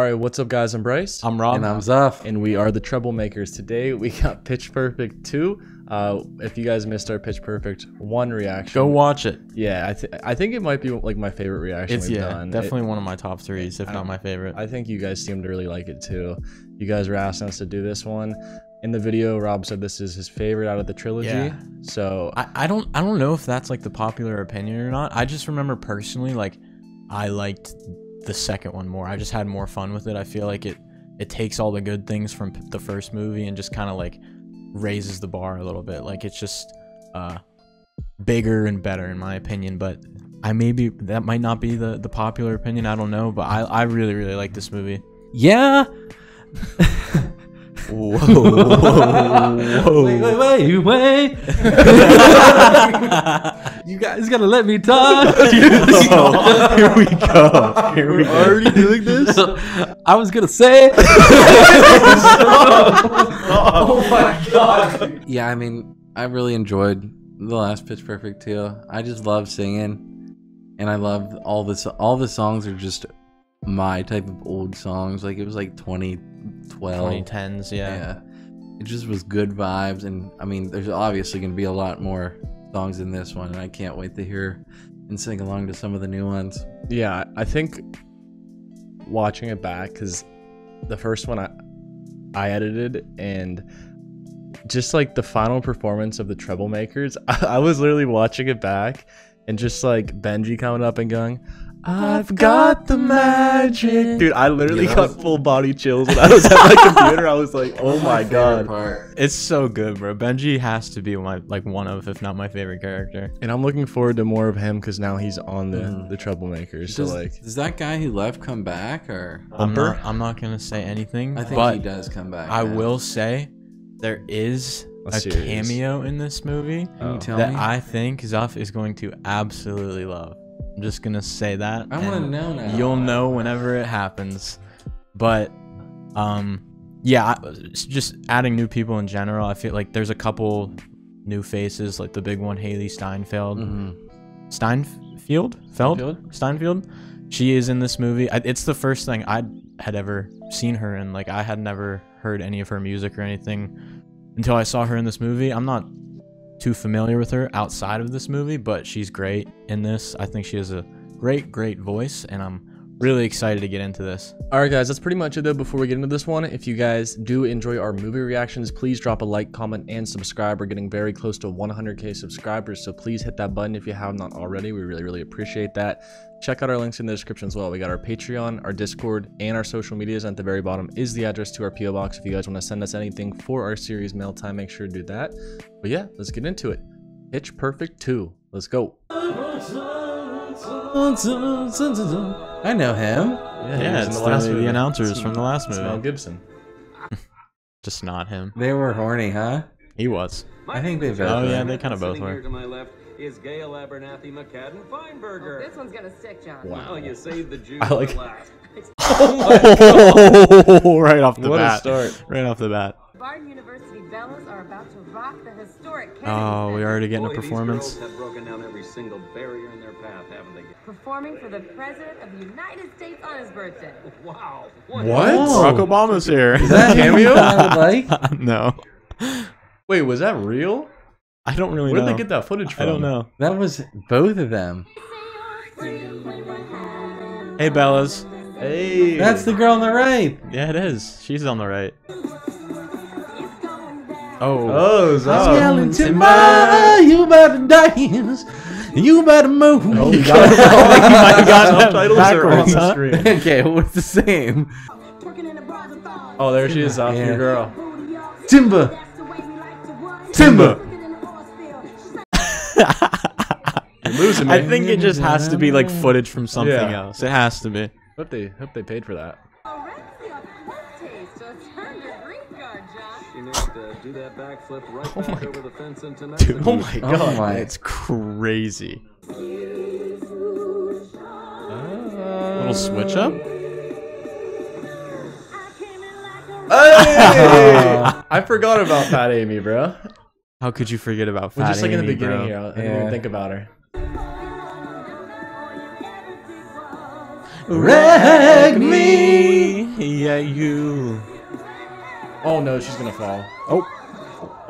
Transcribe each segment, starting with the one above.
All right, what's up, guys? I'm Bryce, I'm Rob. And I'm Zuff. and we are the Troublemakers. Today we got Pitch Perfect 2. Uh, if you guys missed our Pitch Perfect 1 reaction, Go watch it. Yeah, I, th- I think it might be like my favorite reaction It's we've yeah, done. It- definitely one of my top threes, if I- not my favorite. I think you guys seem to really like it too. You guys were asking us to do this one. In the video, Rob said this is his favorite out of the trilogy. Yeah. So I, I don't I don't know if that's like the popular opinion or not. I just remember personally like I liked the second one more. I just had more fun with it. I feel like it it takes all the good things from the first movie and just kind of like raises the bar a little bit. Like it's just uh bigger and better in my opinion, but I maybe that might not be the the popular opinion. I don't know, but I I really really like this movie. Yeah. Whoa. whoa. whoa. Wait, wait, wait, wait. you guys gotta let me talk. Here we go. Here we go. already doing this? I was gonna say. oh my god. Yeah, I mean, I really enjoyed the last Pitch Perfect too. I just love singing, and I love all this. All the songs are just my type of old songs. Like it was like 2012. 2010s, yeah. yeah. It just was good vibes, and I mean, there's obviously gonna be a lot more songs in this one, and I can't wait to hear and sing along to some of the new ones. Yeah, I think watching it back because the first one I I edited and just like the final performance of the Troublemakers, I, I was literally watching it back and just like Benji coming up and going, "I've got the magic," dude. I literally Yeah, got was- full body chills when I was at my computer. I was like, "Oh my favorite god!" part. It's so good, bro. Benji has to be my like one of, if not my favorite character. And I'm looking forward to more of him because now he's on the Mhm. the Troublemakers. So Does, like, does that guy who left come back, or I'm Bumper? not, I'm not gonna say anything, I think but he does come back? I yeah. will say there is A a, cameo in this movie Oh. that? I think Zuff is going to absolutely love. I'm just gonna say that. I want to know now. You'll know whenever it happens. But um yeah, just adding new people in general. I feel like there's a couple new faces, like the big one, Hailee Steinfeld. Mhm. Steinfield? Feld? Steinfeld? Steinfield. She is in this movie. It's the first thing I had ever seen her in. Like I had never heard any of her music or anything until I saw her in this movie. I'm not too familiar with her outside of this movie, but she's great in this. I think she has a great, great voice, and I'm really excited to get into this. All right, guys, that's pretty much it though. Before we get into this one, if you guys do enjoy our movie reactions, please drop a like, comment, and subscribe. We're getting very close to 100k subscribers, so please hit that button if you have not already. We really, really appreciate that. Check out our links in the description as well. We got our Patreon, our Discord, and our social medias. At the very bottom is the address to our PO box. If you guys want to send us anything for our series mail time, make sure to do that. But yeah, let's get into it. Pitch Perfect 2. Let's go. I know him. Yeah, Yeah, it's the last the, the movie. announcers It's- from the last movie. Mel Gibson. Just not him. They were horny, huh? He was. I think they oh, both Oh, yeah, they kinda both Sitting were. Here to my left is Gail Abernathy McKadden Feinberger. Oh, this one's gonna stick, John. Well, oh, you saved the Jews I like- for last. Oh, right off the What a bat. start. Right off the bat. Barden University Bellas are about to rock the historic Kennedy Oh, we Center. already getting Boy, a these performance. girls have broken down every single barrier in their path, haven't they? Performing for the President of the United States on his birthday. Wow. What? Barack Obama's here. Is that Cameo? cameo? I would like. no. Wait, was that real? I don't really Where know. Where did they get that footage from? I don't know. That was both of them. Hey, Bellas. Hey, That's the girl on the right. Yeah, it is. She's on the right. Oh. Oh, oh Zuff. Yelling timber, you better dance. You better move. Oh, You got it. You might have gotten that Subtitles are on the huh? screen. okay, what's the same? Oh, there she is, Zuff, Yeah. your girl. Timber. Timber. You're losing me. I think it just has to be like footage from something Yeah. else. It has to be. hope they hope they paid for that. Oh Alexia, what taste? Just earned your green card, John. She needs to do that backflip right Oh back my over the fence into Dude, oh my Oh god, my. it's crazy. Ah. Little switch up. Hey! I forgot about that, Amy, bro. How could you forget about Well, just like in the beginning bro? here, I didn't Yeah. even think about her. Wreck me. Yeah, you. Oh no, she's gonna fall. Oh.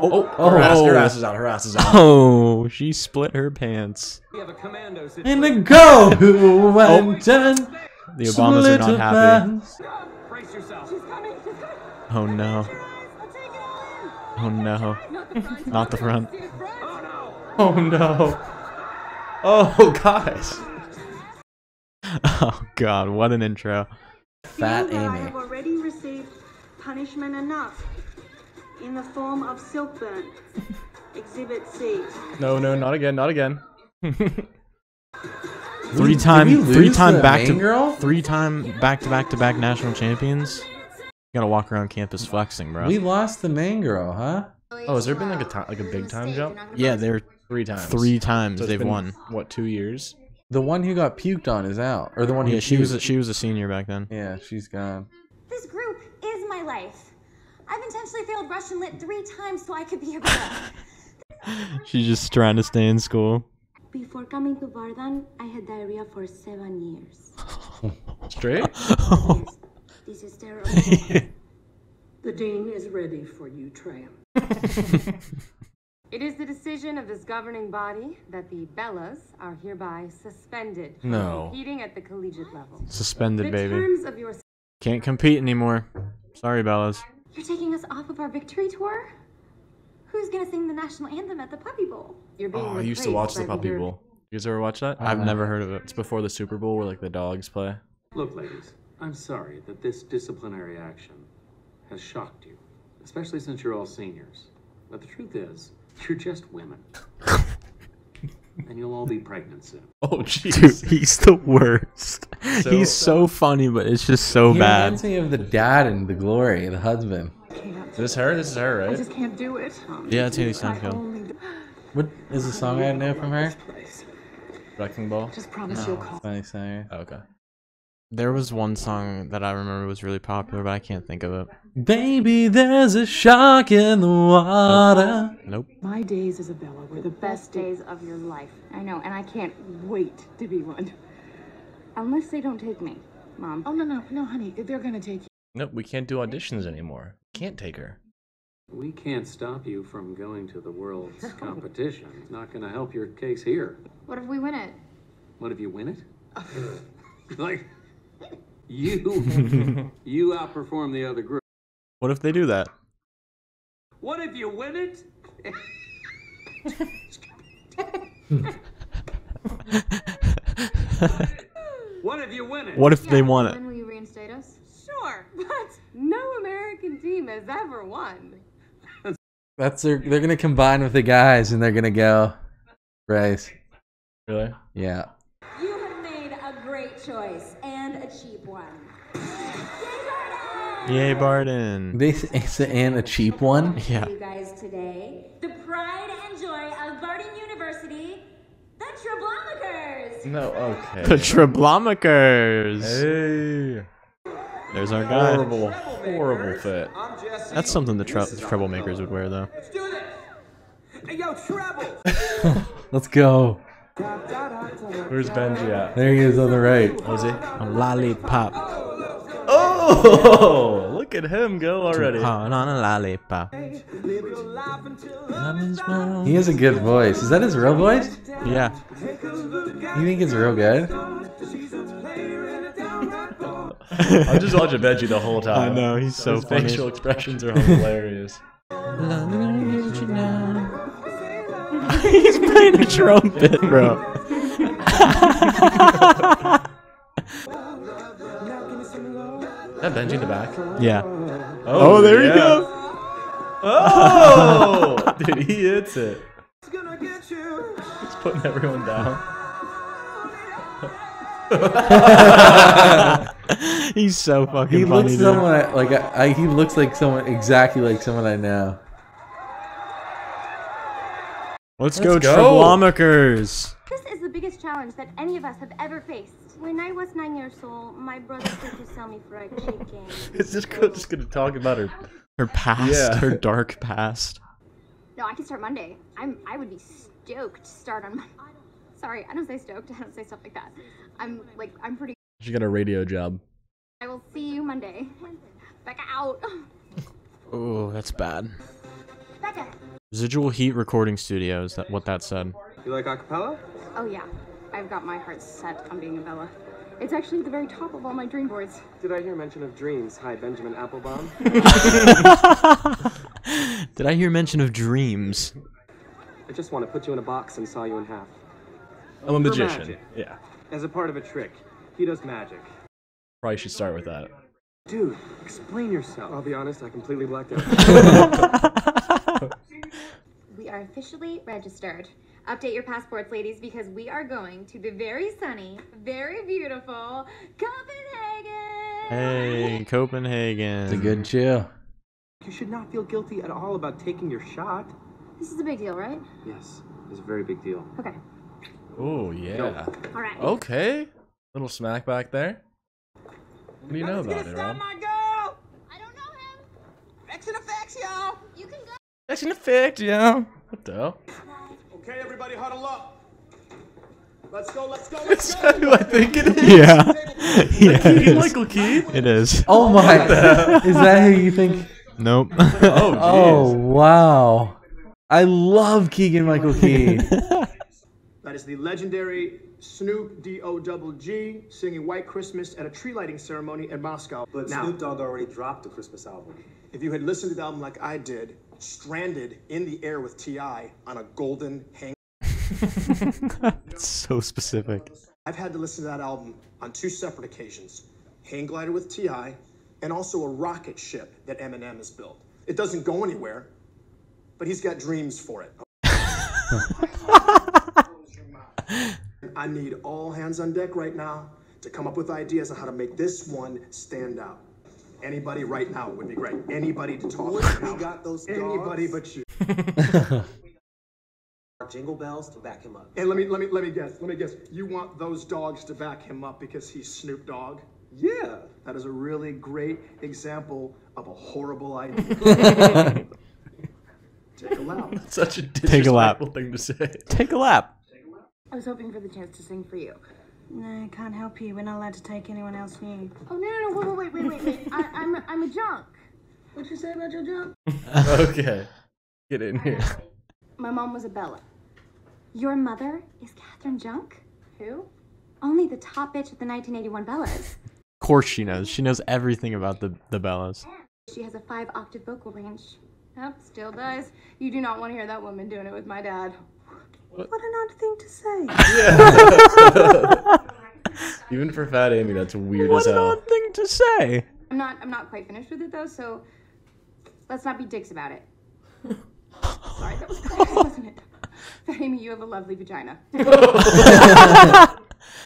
Oh, oh her, oh. ass, her ass is out. Her ass is out. Oh, she split her pants. We have a commando In the go who oh. went and The Obamas are not happy. Brace yourself. Oh no. Oh no. Not the front. Oh no. Oh guys. Oh god, what an intro. Fat Feel I Amy. have already received punishment enough in the form of Silkburn. Exhibit C. No, no, not again, not again. Three Did time three time back to girl? three time back to back to back national champions. You gotta walk around campus flexing, bro. We lost the main girl, huh? Oh, has there been like a time, like a big time jump? yeah, they're Three times. three times So it's they've been, won. What two years? The one who got puked on is out, or the one who Yeah, she was puked. a, she was a senior back then. yeah, she's gone. This group is my life. I've intentionally failed Russian lit three times so I could be a girl. She's just trying to stay in school. Before coming to Barden, I had diarrhea for seven years. Straight? Yes, this is terrible. The dean is ready for you, Tram. It is the decision of this governing body that the Bellas are hereby suspended No. competing at the collegiate level. Suspended, the baby. terms of your Can't compete anymore. Sorry, Bellas. You're taking us off of our victory tour? Who's gonna sing the national anthem at the Puppy Bowl? you're being Oh, I used to watch the Puppy Bowl. You guys ever watch that? I've never heard of it. It's before the Super Bowl where like the dogs play. Look, ladies, I'm sorry that this disciplinary action has shocked you, especially since you're all seniors. But the truth is, you're just women. and you'll all be pregnant soon. Oh Dude, jeez. he's the worst. So- he's so funny, but it's just so He bad. reminds me of the dad in The Glory, the husband. Is this her? This is her, right? I just can't do it. Um, yeah, it's Hailee I Steinfeld. What is the song I know from her? place. Wrecking Ball. Just promise you'll call. Funny singer. Oh, okay. There was one song that I remember was really popular, but I can't think of it. Baby, there's a shark in the water. Nope. My days, as a Bella, were the best Best days of your life. I know, and I can't wait to be one. Unless they don't take me, Mom. Oh no no no, honey, they're gonna take you. Nope, we can't do auditions anymore. Can't take her. We can't stop you from going to the world's competition. It's not going to help your case here. What if we win it? What if you win it? like, you, you outperform the other group. What if they do that? What if you win it? what if you win it? What if they won it? When will you reinstate us? Sure, but no American team has ever won. That's their, they're gonna combine with the guys and they're gonna go. race. Really? Yeah. You have made a great choice and a cheap one. Yay, Barden. This is and a cheap one. Yeah. You guys today, the pride and joy of Barden University, the Treblemakers. No, okay. The Treblemakers. Hey. There's our guy. Horrible, horrible fit. That's something the, tre- the Treblemakers would wear, though. Let's do this. Hey, yo, treble. Let's go. Where's Benji at? There he is on the right. Oh, Was he? A lollipop. Oh, look at him go already. On on a lollipop. He has a good voice. Is that his real voice? Yeah. You think it's real good? I'm just watching Benji the whole time. I know, he's so His funny. facial expressions are hilarious. He's playing a trumpet, bro. that Benji in the back? Yeah. Oh, oh there you yeah. go. Oh, dude, he hits it. He's putting everyone down. He's so fucking He funny, looks dude. someone I, like I, I, he looks like someone exactly like someone I know. Let's, go, go. Treblemakers. This is the biggest challenge that any of us have ever faced. When I was nine years old, my brother tried to sell me fried chicken. Is this girl just gonna talk about her? Her past, Yeah. her dark past. No, I can start Monday. I'm. I would be stoked to start on Monday. Sorry, I don't say stoked. I don't say stuff like that. I'm like I'm pretty She got a radio job. I will see you Monday. Back out. Oh, that's bad. Becca. Residual Heat Recording Studios. That what that said. You like acapella? Oh yeah, I've got my heart set on being a Bella. It's actually at the very top of all my dream boards. Did I hear mention of dreams? Hi, Benjamin Applebaum. Did I hear mention of dreams? I just want to put you in a box and saw you in half. I'm a magician. magic. Yeah. As a part of a trick. He does magic. Probably should start with that. Dude, explain yourself. I'll be honest, I completely blacked out. We are officially registered. Update your passports, ladies, because we are going to the very sunny, very beautiful Copenhagen. Hey, Copenhagen. It's a good chill. you should not feel guilty at all about taking your shot. This is a big deal, right? Yes, it's a very big deal. Okay. Oh yeah. All right. Okay. Little smack back there. What do you know about it, Rob? girl! I don't know him. Action effects, y'all! You can go. That's an effect, yeah. What the hell? Okay, everybody huddle up. Let's go, let's go, let's go. who I think it is? Yeah. yeah, it is. Michael Keith? It is. Oh, oh my! Is that who you think? Nope. Oh, Oh wow! I love Keegan Michael Key. That is the legendary Snoop D-O-double-G singing White Christmas at a tree lighting ceremony in Moscow. But now, Snoop Dogg already dropped the Christmas album. if you had listened to the album like I did, stranded in the air with T.I. on a golden hang. it's so specific. I've had to listen to that album on two separate occasions. Hang glider with T.I. and also a rocket ship that Eminem has built. It doesn't go anywhere, but he's got dreams for it. I need all hands on deck right now to come up with ideas on how to make this one stand out. Anybody right now would be great. Anybody to talk What right we now. got those Anybody dogs? but you. Jingle bells to back him up. And let me let me let me guess. Let me guess. You want those dogs to back him up because he's Snoop Dogg? Yeah. That is a really great example of a horrible idea. Take a lap. Such a Take a lap. disrespectful thing to say. Take a lap. I was hoping for the chance to sing for you. No, I can't help you. We're not allowed to take anyone else new. Oh no no no wait wait wait wait wait! I, I'm a, I'm a junk. What'd you say about your junk? okay. Get in here. My mom was a Bella. Your mother is Catherine Junk? Who? Only the top bitch at the 1981 Bellas. Of course she knows. She knows everything about the the Bellas. She has a five octave vocal range. Yep, still does. You do not want to hear that woman doing it with my dad. What an odd thing to say. Even for Fat Amy, that's weird What as an odd thing to say. I'm not I'm not quite finished with it though, so let's not be dicks about it. Sorry, that was crazy, wasn't it? Fat Amy, you have a lovely vagina.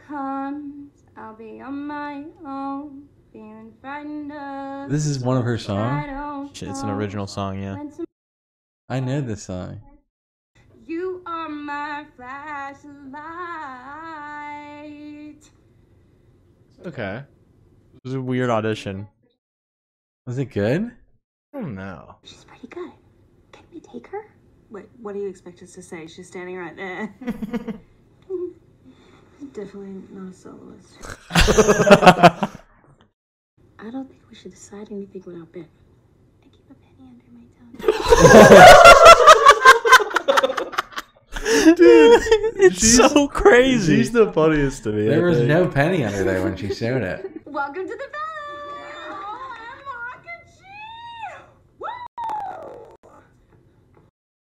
Comes, I'll be on my own, feeling frightened of. This is one of her songs. Shit, It's an original song, yeah. I know this song. You are my flashlight. Okay. It was a weird audition. Was it good? I don't know. She's pretty good. Can we take her? Wait, what do you expect us to say? She's standing right there. Definitely not a soloist. I don't think we should decide anything without Ben. I keep a penny under my tongue. Dude, It's she's- so crazy. She's the funniest to me. I There was think. no penny under there when she showed it. Welcome to the Bella. Oh, I'm Mark and G.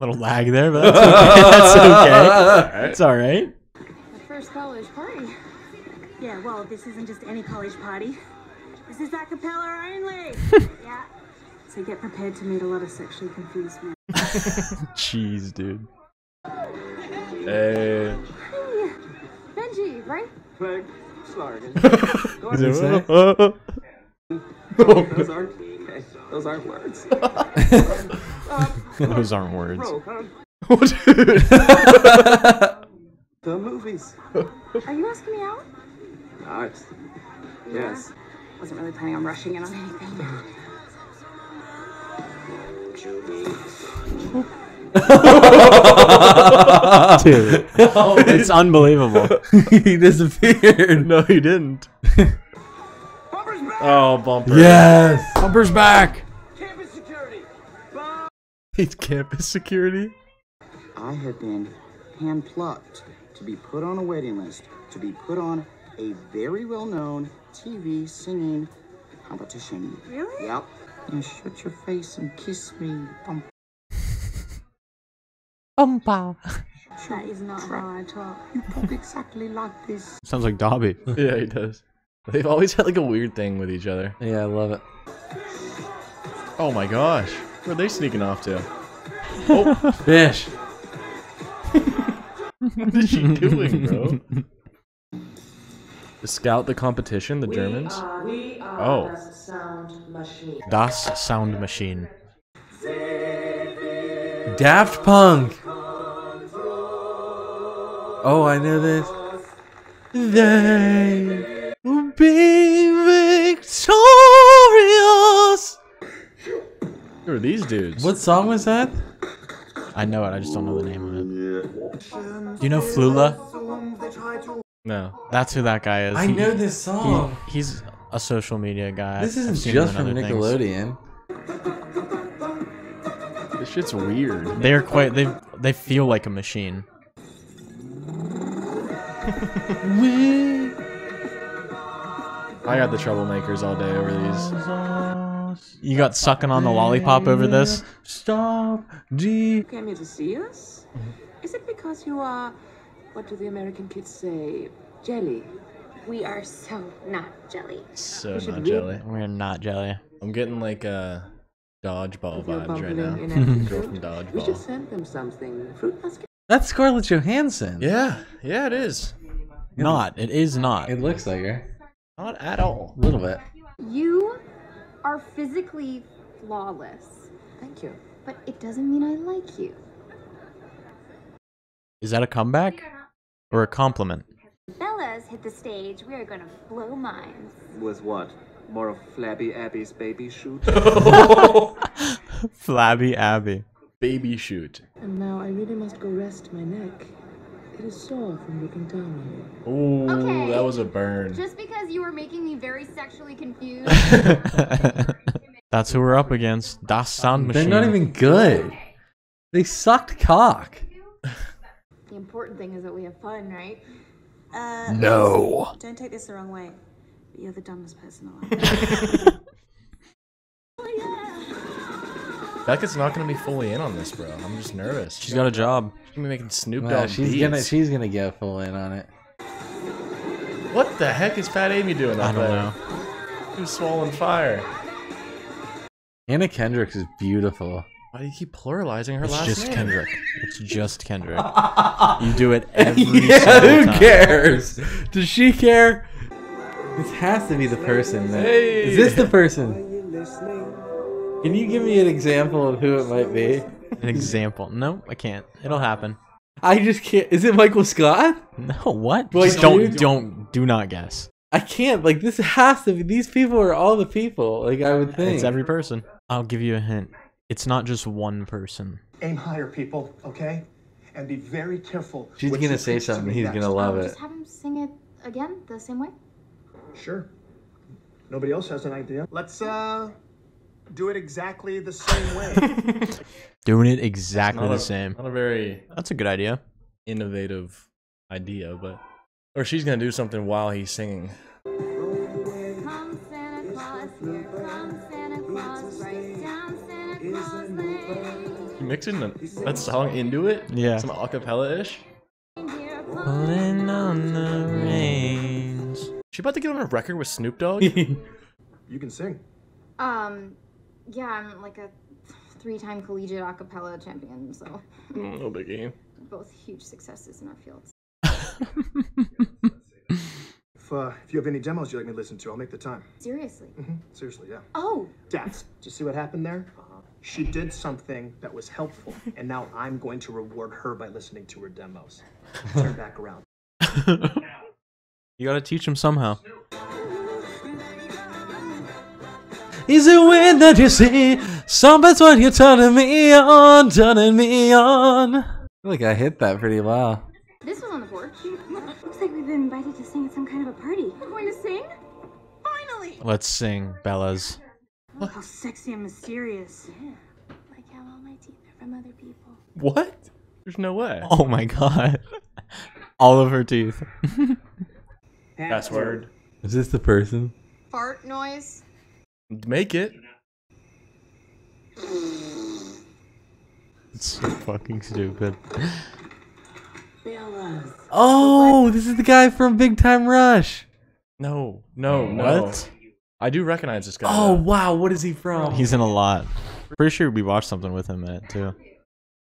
Little lag there, but that's okay. that's okay. It's all right. The first college party. Yeah, well, this isn't just any college party. This is a cappella only. yeah. So get prepared to meet a lot of sexually confused men. Jeez, dude. Hey. Hey, Benji, right? Craig, Slargan. What did? Those aren't okay. Those aren't words. Uh, those aren't words. Bro, huh? Dude. The movies. Are you asking me out? Nice. Yes. Wasn't really planning on rushing in on anything. Dude, it's unbelievable. he disappeared. No, he didn't. oh, bumper. Yes. Bumper's back. He's campus security. I have been hand plucked to be put on a waiting list, to be put on a very well known TV singing competition. Really? Yep. Now shut your face and kiss me. Bum. Umpa. That is not how I talk. You talk exactly like this. Sounds like Dobby. Yeah, he does. They've always had like a weird thing with each other. Yeah, I love it. Oh my gosh. Where are they sneaking off to? Oh, fish. What is she doing, bro? Scout the competition, the Germans? Oh. Das Sound Machine. Daft Punk. Oh, I know this. They will be victorious. Who are these dudes? What song was that? I know it, I just don't know the name of it. Do you know Flula? No. That's who that guy is. I He- know this he- song. he's a social media guy. This isn't just from Nickelodeon. things. Nickelodeon. This shit's weird. They're quite. They they feel like a machine. I got the troublemakers all day over these. You got sucking on the lollipop over this. Stop. G. Came here to see us? Is it because you are, what do the American kids say, jelly? We are so not jelly. So not jelly. We're not jelly. I'm getting like uh, dodgeball vibes right now. in every Girl fruit. from We should dodgeball. send them something. Fruit basket. That's Scarlett Johansson. Yeah, yeah, it is. Not. It is not. It looks like her. Not at all. A little bit. You are physically flawless, Thank you. but it doesn't mean I like you. Is that a comeback or a compliment? Bella's hit the stage. We are gonna blow minds. With what? More of Flabby Abby's baby shoot? Flabby Abby. Baby shoot. And now I really must go rest my neck. It is sore from looking down on you. Ooh, Okay. that was a burn. Just because you were making me very sexually confused. That's who we're up against. Das Sound Machine. They're not even good. They sucked cock. the important thing is that we have fun, right? Uh, No. Don't take this the wrong way, but you're the dumbest person alive. Oh, Becca's not gonna be fully in on this, bro. I'm just nervous. She's got a job. She's gonna be making Snoop Nah, Dogg she's beats. gonna she's gonna get full in on it. What the heck is Fat Amy doing I up don't there? know. Who's swallowing fire? Anna Kendrick is beautiful. Why do you keep pluralizing her It's last name? It's just? Kendrick. It's just Kendrick. you do it every yeah, single who time. cares? Does she care? This has to be the person. That, Hey. Is this the person? Can you give me an example of who it might be? An example. No, I can't. It'll happen. I just can't. Is it Michael Scott? No, what? Boy, Just don't, dude. don't, do not guess. I can't. Like this has to be. These people are all the people. Like I would think. It's every person. I'll give you a hint. It's not just one person. Aim higher, people, okay? And be very careful. She's gonna say pitch to something. He's next. gonna love oh, it. Just have him sing it again, the same way. Sure. Nobody else has an idea. Let's uh do it exactly the same way. Doing it exactly the a- same. Not a very That's a good idea. innovative idea, but or she's gonna do something while he's singing. Come Santa Claus, here comes Santa Claus, right down Santa Claus Lane. You mixing the, that song into it? Yeah. Some acapella ish. Pulling on the reins. She about to get on a record with Snoop Dogg? you can sing. Um, yeah, I'm like a three-time collegiate a cappella champion, so Mm, no biggie. both huge successes in our fields. If uh, if you have any demos you'd like me to listen to, I'll make the time. Seriously. hmm Seriously, yeah. Oh, Dax, do you see what happened there? She did something that was helpful, and now I'm going to reward her by listening to her demos. Turn back around. You gotta teach him somehow. Is it when that you see Something's what you're turning me on, turning me on. I feel like I hit that pretty well. This was on the porch. Looks like we've been invited to sing at some kind of a party. We're going to sing? Finally! Let's sing, Bellas. Look how sexy and mysterious. Like how all my teeth are from other people. What? There's no way. Oh my god. All of her teeth. Password. Is this the person? Fart noise. Make it. It's so fucking stupid. Oh. oh, this is the guy from Big Time Rush. No, no, no. What? I do recognize this guy. Oh though. wow, what is he from? He's in a lot. Pretty sure we watched something with him in it too.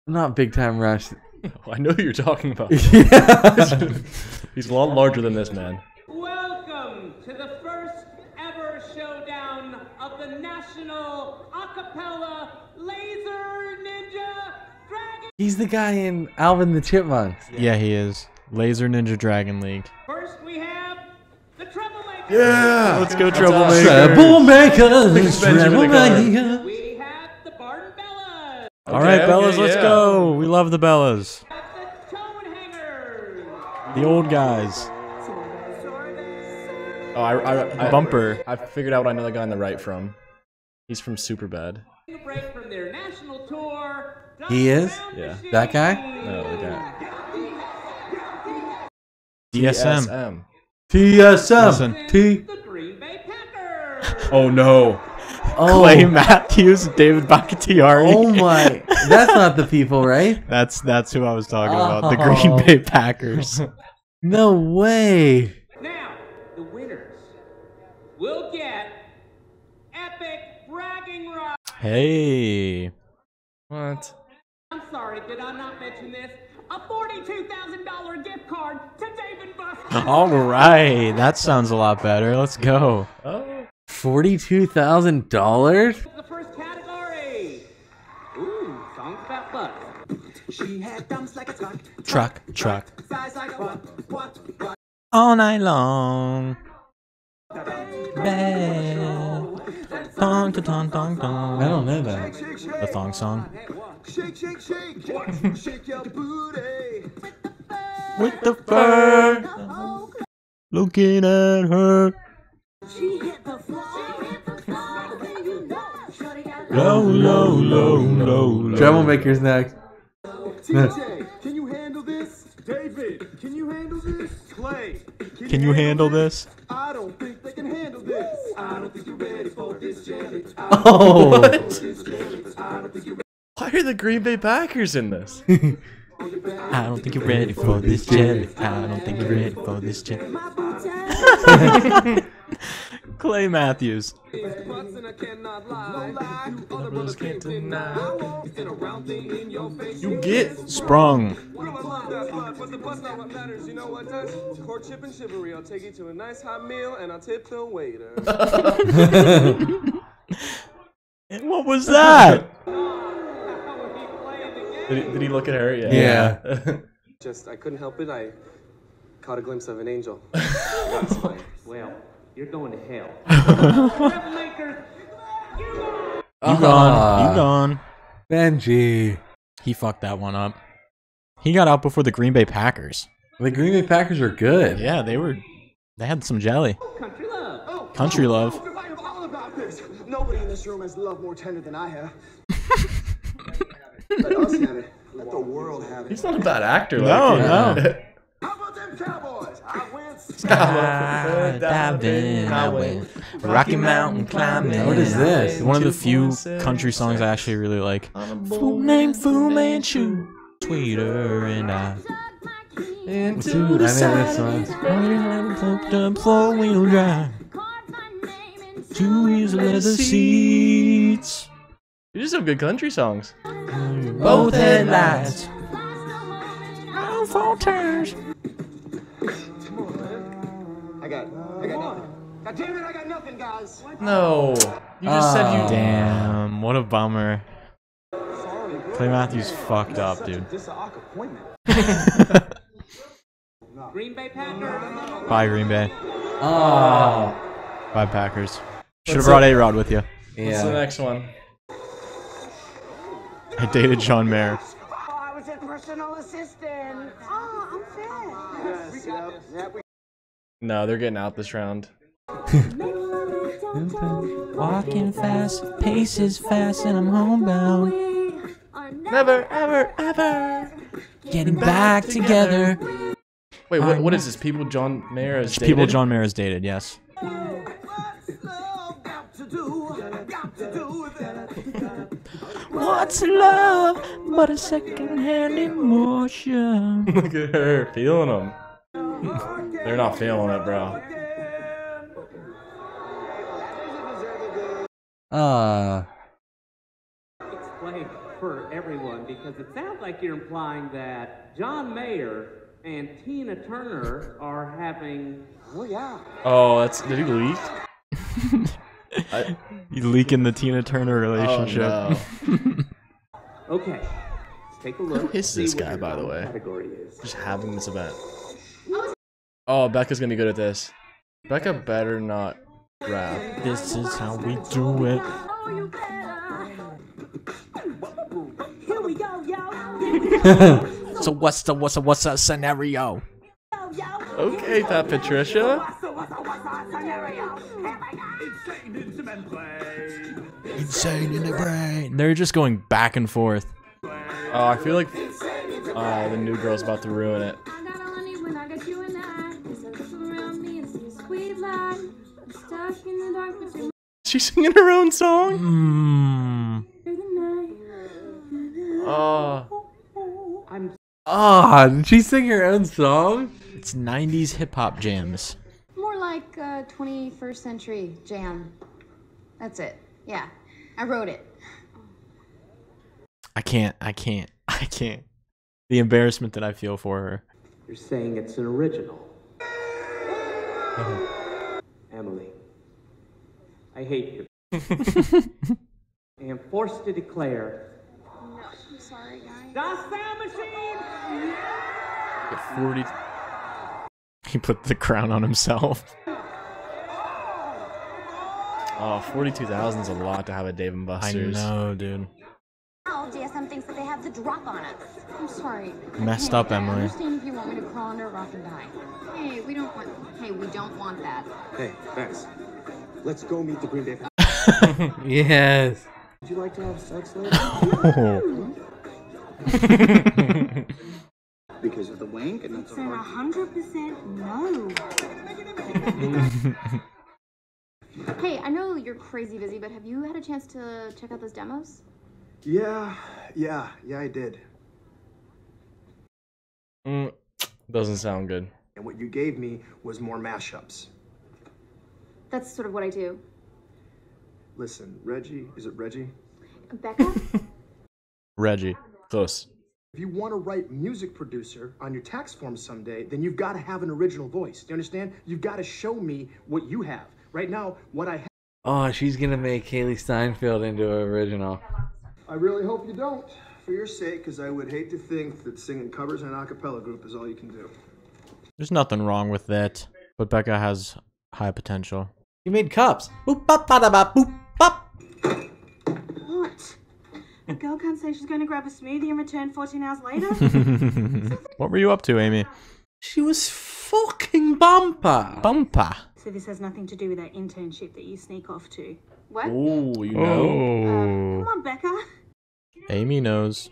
not Big Time Rush. I know who you're talking about. Yeah. He's a lot larger than this man. Welcome to the first ever showdown of the National Acapella Laser Ninja Dragon. He's the guy in Alvin the Chipmunks. Yeah, he is. Laser Ninja Dragon League. First, we have the Troublemakers. Yeah. Let's go, That's Troublemakers. Troublemakers. Biggest Benjamin the Troublemakers. We have the Barden Bellas. All right, Okay, Bellas, let's yeah. go. We love the Bellas. The Tone The old guys. Oh, I, I, I Bumper. I figured out what I know the guy on the right from. He's from Superbad. Break from their national tour. He is? Yeah. That guy? No, the guy. DSM. DSM. TSM. Listen. T. The Green Bay Packers. Oh no. Oh. Clay Matthews, David Bakhtiari. Oh my. That's not the people, right? That's that's who I was talking oh. about. The Oh. Green Bay Packers. No way. Now, the winners will get epic bragging rights. hey. What? I'm sorry, did I not mention this? A $42,000 gift card to David Buster. All right, that sounds a lot better. Let's go. Oh. Forty-two thousand dollars. The first category. Ooh, songs about butts. She had thumbs like a truck. Truck, truck. Size like a what, what, what. All night long. Bad. Dong, dong, dong, dong, dong. I don't know that. The thong song. Shake, shake, shake. shake your booty. With the fur. Looking at her. She hit the floor. You know, shorty Low, low, low, low, low. Troublemakers next. TJ, can you handle this? David, can you handle this? Clay, Can you handle this? I don't think they can handle this. I don't think you're ready for this jelly. Oh. Why are the Green Bay Packers in this? I don't think you're ready for this jelly. I don't think you're ready for this jelly. Clay Matthews. You get Sprung. Courtship and chivalry. I'll take you to a nice hot meal and I'll tip the waiter. And what was that? Did he, did he look at her? Yeah. Yeah. Just, I couldn't help it. I caught a glimpse of an angel. That's why. Well, you're going to hell. You Ah. gone. You gone. Benji. He fucked that one up. He got out before the Green Bay Packers. The Green Bay Packers are good. Yeah, they were. They had some jelly. Country love. Oh, Country love. I am all about this. Nobody in this room has love more tender than I have. Let us have it. Let the world have it. He's not a bad actor. No, like, no. How about them Cowboys? I win. Ah, I dived I went Rocky Mountain climbing. What is this? One of the few country songs I actually really like. Fool named Fu Manchu, sweeter and I. Dude, I know this one. Flipped up four wheel drive, two wheels leather seats, These are some good country songs. both headlights, on four tires. I got, I got nothing. God damn it, I got nothing, guys. No. You just said you. Ah. Damn, what a bummer. Sorry. Clay Matthews fucked up, dude. Green Bay Packers. Bye, Green Bay. Oh. Bye, Packers. Should have brought A Rod with you. What's the next one? I dated John Mayer. I was his personal assistant. Oh, unfair. No, they're getting out this round. Walking fast, paces fast, and I'm homebound. Never, ever, ever getting back together. Wait, what, what is this? People John Mayer has dated? People John Mayer has dated, yes. What's love but a second-hand emotion? Look at her feeling them. They're not feeling it, bro. Uh, Explain for everyone because it sounds like you're implying that John Mayer and Tina Turner are having. Oh yeah. Oh, that's did he leak? I, You leaking the Tina Turner relationship. Oh, no. Okay, let's take a look. Who is this guy, by the way? Is. Just having this event. Oh, Becca's gonna be good at this. Becca better not rap. This is how we do it. Here we go, yo. so what's the what's the what's the scenario? Okay, Pat Patricia. Insane in the brain. They're just going back and forth. Oh, I feel like uh, the new girl's about to ruin it. She's singing her own song. Mm. Oh, I'm ah, did she sing her own song? It's 90s hip hop jams. More like uh, 21st century jam. That's it. Yeah, I wrote it. I can't. I can't. I can't. The embarrassment that I feel for her. You're saying it's an original. Emily, I hate you. I am forced to declare. No, I'm sorry, guys. The Sound Machine! 40. He put the crown on himself. Oh, 42,000 is a lot to have a Dave and Buster's. I Buster's. know, dude. Oh, now DSM thinks that they have the drop on us. I'm sorry. Messed up, can't. I Emily. understand if you want me to crawl under a rock and die. Hey, we don't want. Hey, we don't want that. Hey, Max, let's go meet the Green Bay. Yes. Would you like to have sex later? Oh. because of the wink and that's It's an hundred percent no. Hey, I know you're crazy busy, but have you had a chance to check out those demos? Yeah, yeah, yeah, I did. Mm, doesn't sound good. And what you gave me was more mashups. That's sort of what I do. Listen, Reggie, is it Reggie? Becca? Reggie. Close. If you want to write music producer on your tax form someday, then you've got to have an original voice. Do you understand? You've got to show me what you have. Right now, what I have. Oh, she's gonna make Hailee Steinfeld into an original. I really hope you don't, for your sake, because I would hate to think that singing covers in an a cappella group is all you can do. There's nothing wrong with that. But Becca has high potential. You made cups. Boop bop bada bop boop bop. What? A girl can't say she's going to grab a smoothie and return 14 hours later? what were you up to, Amy? She was fucking bumper. Bumper. So this has nothing to do with that internship that you sneak off to. What? Oh, you know. Oh. Um, come on, Becca. Amy knows.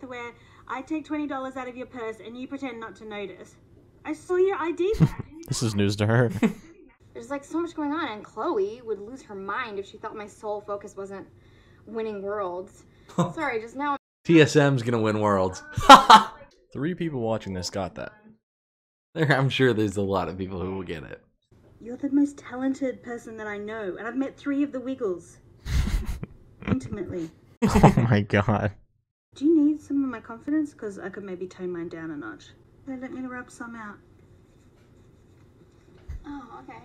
Where I take $20 out of your purse and you pretend not to notice. I saw your ID. This is news to her. There's like so much going on, and Chloe would lose her mind if she thought my sole focus wasn't winning worlds. Sorry, just now. TSM's gonna win worlds. Three people watching this got that. I'm sure there's a lot of people who will get it. You're the most talented person that I know, and I've met three of the Wiggles. Intimately. oh my god. Do you need some of my confidence? Because I could maybe tone mine down a notch. They let me rub some out. Oh, okay.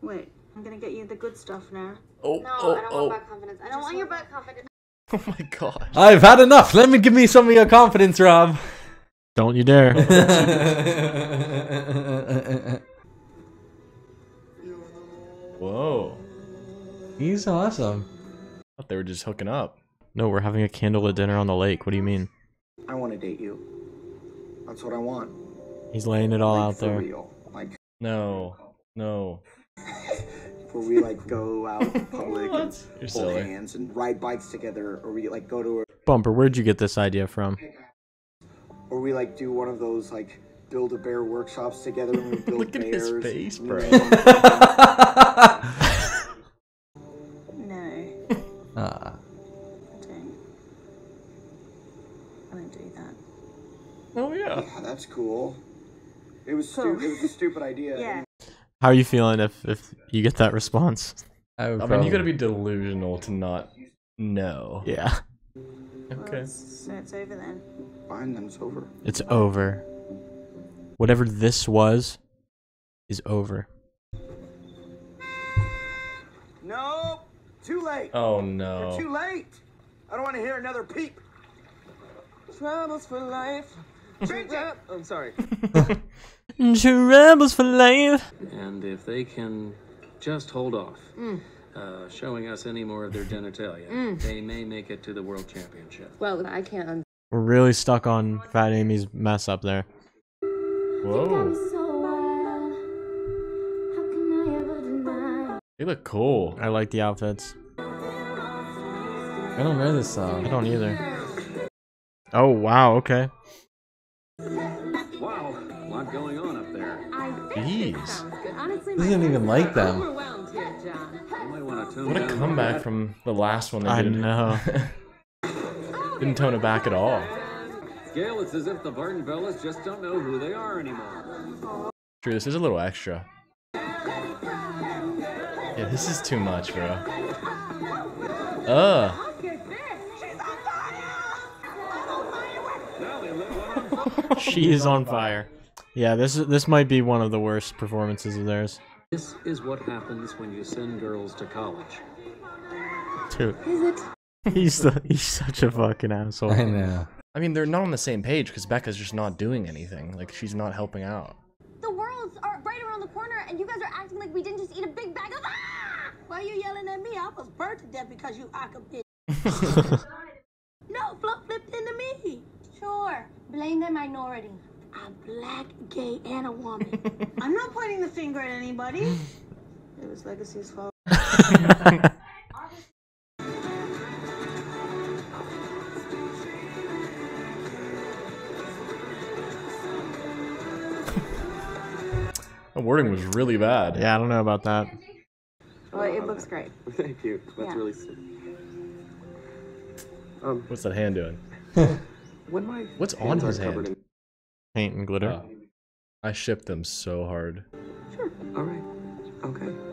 Wait, I'm gonna get you the good stuff now. Oh, No, oh, I don't oh. want butt confidence. I don't want your butt confidence. Oh my god. I've had enough. Let me give me some of your confidence, Rob. Don't you dare. He's awesome. I thought they were just hooking up. No, we're having a candlelit dinner on the lake. What do you mean? I want to date you. That's what I want. He's laying it all like, out for there. real. Like No, no. where we like go out in public and You're hold silly. hands and ride bikes together, or we like go to a Bumper, where'd you get this idea from? or we like do one of those like build a bear workshops together and we build Look at his bears. face, bro. That's cool. It was Cool. stupid. It was a stupid idea. Yeah. How are you feeling if if you get that response? I, would I mean, you gotta be delusional to not know. Yeah. Okay. So it's over then. Fine, then it's over. It's over. Whatever this was is over. Nope. Too late. Oh You're no. too late. I don't want to hear another peep. Troubles for life. Bridget. I'm sorry. Rebels for life. And if they can just hold off mm. uh, showing us any more of their genitalia, mm. they may make it to the world championship. Well, I can't. We're really stuck on Fat Amy's mess up there. Whoa. So well, how can I ever deny? They look cool. I like the outfits. I don't know this uh, song. I don't either. Oh wow, okay. Wow, a lot going on up there. I Jeez. honestly Doesn't even like them. overwhelmed here, John. You might want to tone What a comeback that. from the last one they I did. know. Didn't tone it back at all. Gail, it's as if the Barden Bellas just don't know who they are anymore. True, this is a little extra. Yeah, this is too much, bro. Uh. she is on fire. Yeah, this is this might be one of the worst performances of theirs. This is what happens when you send girls to college. Dude, Is it? he's the he's such a fucking asshole. I know. I mean, they're not on the same page because Becca's just not doing anything. Like, she's not helping out. The worlds are right around the corner, and you guys are acting like we didn't just eat a big bag of. Ah! Why are you yelling at me? I was burnt to death because you aca bitch. no, Fluff flipped into me. Sure, blame the minority. I'm black, gay, and a woman. I'm not pointing the finger at anybody. It was Legacy's fault. The wording was really bad. Yeah, I don't know about that. well, it looks great. Thank you. That's Yeah. really sick. Um, What's that hand doing? When my What's on his aren't covered hand? Paint and glitter. Oh. I shipped them so hard. Sure. All right. Okay.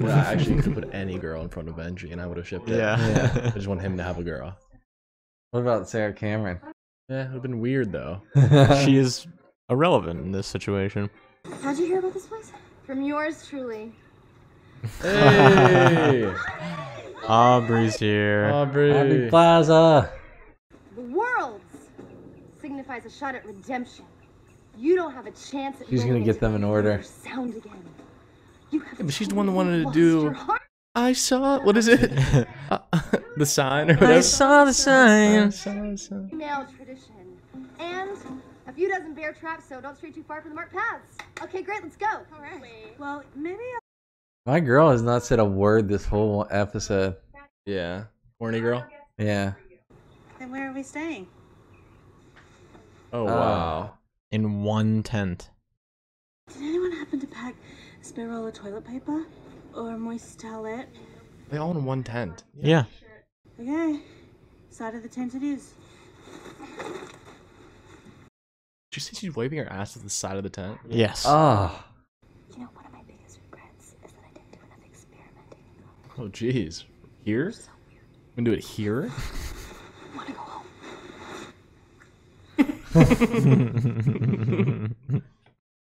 Yeah, I actually could put any girl in front of Benji and I would have shipped it. Yeah. I just want him to have a girl. What about Sarah Cameron? Yeah, it would have been weird though. she is irrelevant in this situation. How'd you hear about this place? From yours truly. Hey! Aubrey's here. Aubrey Aubrey. Plaza. The signifies a shot at redemption. You don't have a chance at She's gonna get them in until you hear order. Sound again. You have Yeah, but she's the one that wanted to do. I saw. What is it? Uh, the sign or whatever. I saw the sign. I saw the sign. Female tradition. And a few dozen bear traps, so don't stray too far from the marked paths. Okay, great, let's go. All right. Well, maybe My girl has not said a word this whole episode. Yeah. Horny girl. Yeah. then where are we staying? Oh Uh, wow. In one tent. Did anyone happen to pack a spare roll of toilet paper or a moist towelette? They all in one tent. Yeah. Okay, side of the tent it is. Did you say she's waving her ass at the side of the tent? Yes. Oh. You know, one of my biggest regrets is that I didn't do enough experimenting. Oh jeez. Here? We can do it here? I want to go home. I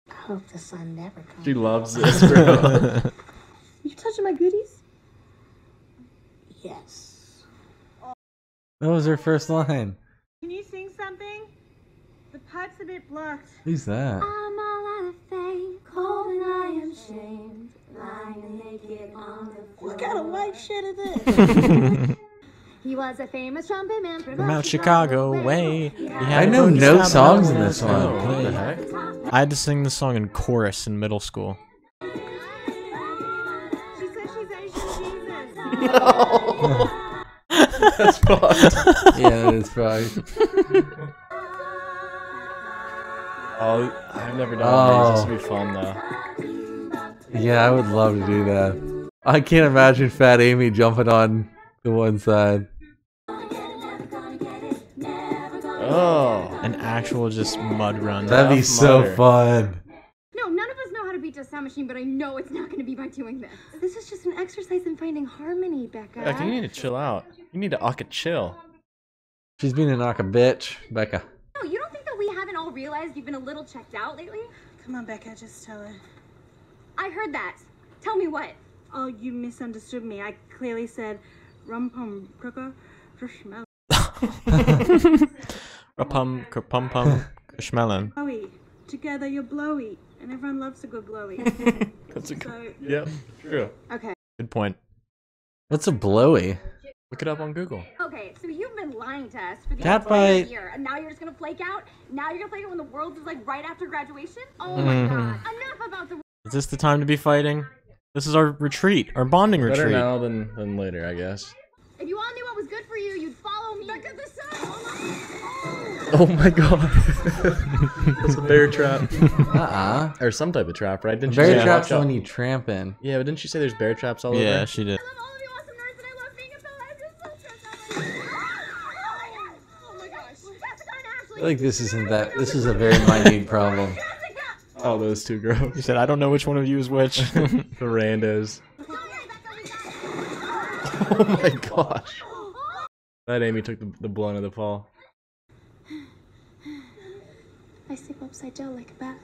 hope the sun never comes. She loves this, bro. You touching my goodies? Yes. That was her first line. Can you sing something? The pip's a bit blocked. Who's that? I'm all out of faith, cold and I am shamed. Lying naked on the What kind of white shit is this? He was a famous trumpet man from From out Chicago way. He had I a know no songs in this one. Oh, What the heck? I had to sing this song in chorus in middle school. She says she's Asian Jesus. That's fucked. yeah, that is fucked. Oh, I've never done these. This Oh. would be fun though. Yeah, I would love to do that. I can't imagine Fat Amy jumping on the one side. Oh, An actual just mud run. That'd be Tough so Mudder. fun. No, none of us know how to beat a sound machine, but I know it's not going to be by doing this. This is just an exercise in finding harmony, Becca. Becca, you need to chill out. You need to aca chill. She's being an knock a bitch, Becca. No, you don't think that we haven't all realized you've been a little checked out lately? Come on, Becca, just tell her. I heard that. Tell me what. Oh, you misunderstood me. I clearly said rum pum crooker for smell. Rapum, pum pum, schmelling. Blowy. Together you're blowy. And everyone loves a good blowy. That's a so, Yep, true. Okay. Good point. What's a blowy? Look it up on Google. Okay, so you've been lying to us for the Cat entire fight. year, and now you're just gonna flake out. Now you're gonna flake out when the world is like right after graduation. Oh my mm-hmm. god! Enough about the. Is this the time to be fighting? This is our retreat, our bonding Better retreat. now than than later, I guess. If you all knew what was good for you, you'd follow me. Look at the sun. Oh my god. That's a bear trap. Uh-uh. Or some type of trap, right? Didn't Bear you say trap's watch the you tramp in. Yeah, but didn't she say there's bear traps all over? Yeah, she did. I feel like this isn't that. This is a very minute problem. Oh, those two girls. He said, I don't know which one of you is which. the randos. Oh my gosh. That Amy took the, the blunt of the fall. I sleep upside down like a bat.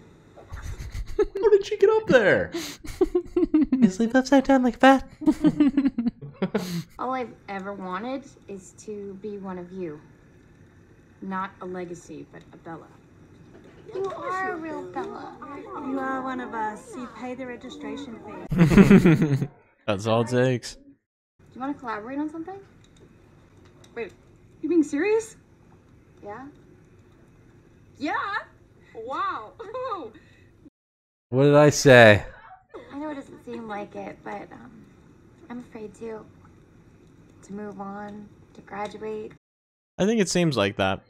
How did she get up there? You sleep upside down like a bat. All I've ever wanted is to be one of you. Not a legacy, but a Bella. You are a real Bella. you are one of us. You pay the registration fee. That's all it takes. Do you want to collaborate on something? Wait, you being serious? Yeah? Yeah. Wow. What did I say? I know it doesn't seem like it, but um, I'm afraid to. To move on, to graduate. I think it seems like that.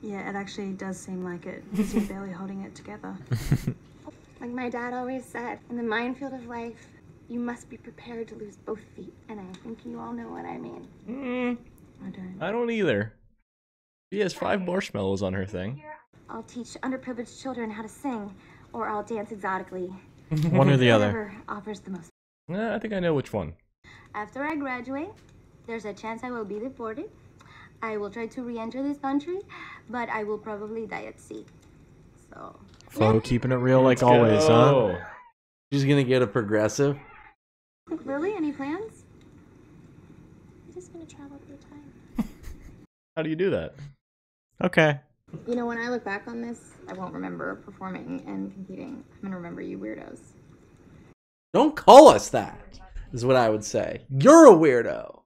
yeah, it actually does seem like it. You're barely holding it together. Like my dad always said, in the minefield of life, you must be prepared to lose both feet. And I think you all know what I mean. Mm, I don't. I don't either. She has five marshmallows on her thing. I'll teach underprivileged children how to sing, or I'll dance exotically. One or the other. Offers the most. Eh, I think I know which one. After I graduate, there's a chance I will be deported. I will try to re-enter this country, but I will probably die at sea. So Flo keeping it real like always, huh? She's gonna get a progressive. Really? Any plans? I'm just gonna travel through time. How do you do that? Okay. You know, when I look back on this, I won't remember performing and competing. I'm gonna remember you weirdos. Don't call us that. Is what I would say. You're a weirdo.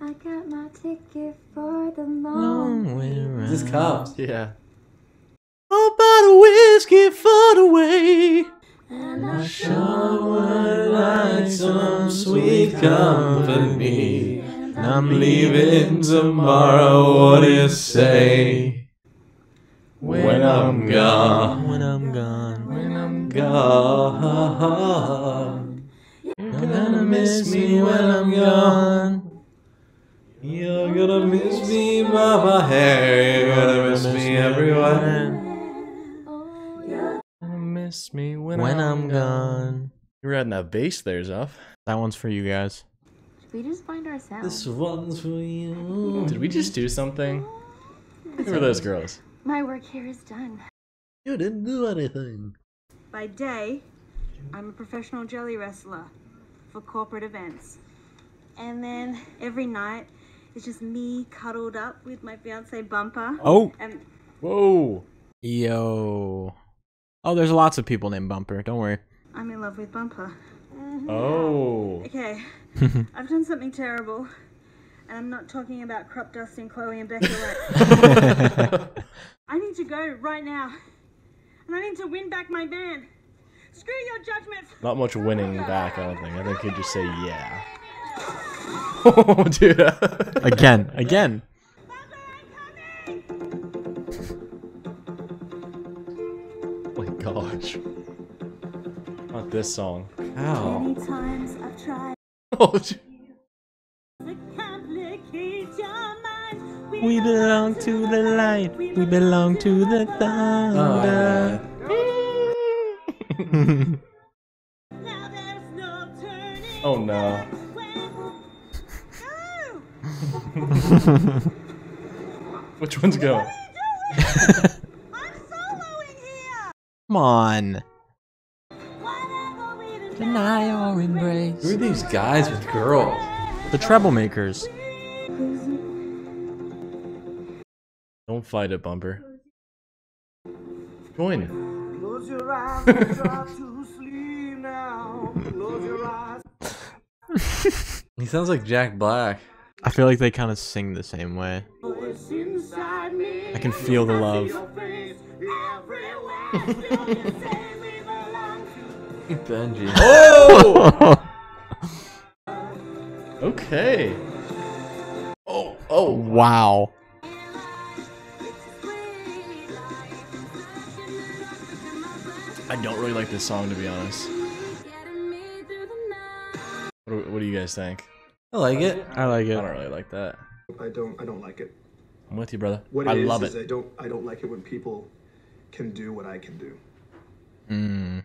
I got my ticket for the long way. This comes. Yeah. Oh, bottle whiskey far away. And I sure would like some sweet company. And I'm leaving tomorrow. What do you say? When I'm gone. When I'm gone. When I'm gone. You're gonna miss me when I'm gone. You're gonna miss me by my hair. You're gonna miss me everywhere. Miss me when, When I'm gone. You're riding that bass there, Zuff. That one's for you guys. Should we just find ourselves? This one's for you. Did we just do something? Who are those girls? My work here is done. You didn't do anything. By day, I'm a professional jelly wrestler for corporate events. And then every night, it's just me cuddled up with my fiance Bumper. Oh. And Whoa. Yo. Oh, there's lots of people named Bumper. Don't worry. I'm in love with Bumper. Oh. Okay, I've done something terrible. And I'm not talking about crop dusting Chloe and Becky Lynch. I need to go right now. And I need to win back my van. Screw your judgments. Not much winning back, I don't think. I think he'd just say yeah. oh, dude. Again, again. Oh my gosh. Not this song. Ow. Many times I've tried Oh, We belong to the light. We belong to the thunder. oh, oh no. Which one's going? Come on. Deny or embrace. Who are these guys with girls? The Treblemakers. Don't fight it, Bumper. Join. Close your eyes and try to sleep now. Close your eyes. He sounds like Jack Black. I feel like they kind of sing the same way. Voice inside me. I can feel the love. Benji. Oh! okay. Oh, oh. Wow. I don't really like this song, to be honest. What do, what do you guys think? I like it. I like it. I don't really like that. I don't. I don't like it. I'm with you, brother. What it I is love is it. I don't. I don't like it when people can do what I can do. Mm.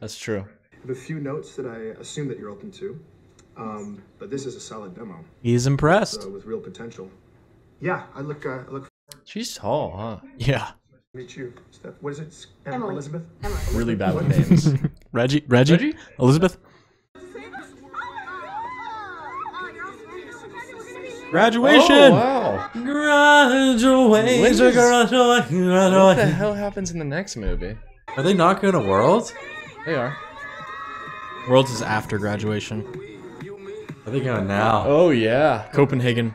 That's true. I have a few notes that I assume that you're open to, um, but this is a solid demo. He's impressed. So with real potential. Yeah, I look. Uh, I look. She's tall, huh? Yeah. Meet you, Steph. What is it? Em- Emily. Elizabeth. Really bad with names. Reggie? Reggie? Reggie? Elizabeth? Graduation! Oh, wow. Graduation. What the hell happens in the next movie? Are they not going to Worlds? They are. Worlds is after graduation. Are they going now? Oh, yeah. Copenhagen.